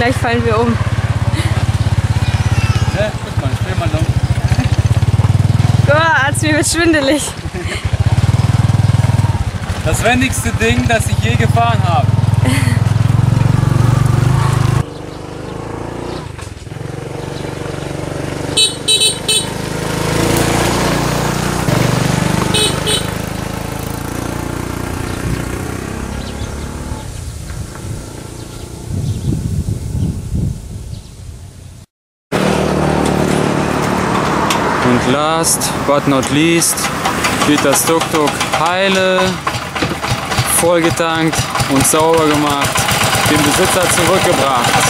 gleich fallen wir um. Ja, guck mal, stell mal um. Mal, Arzt, mir wird schwindelig. Das wendigste Ding, das ich je gefahren habe. Und last but not least wird das Tuk-Tuk heile vollgetankt und sauber gemacht, dem Besitzer zurückgebracht.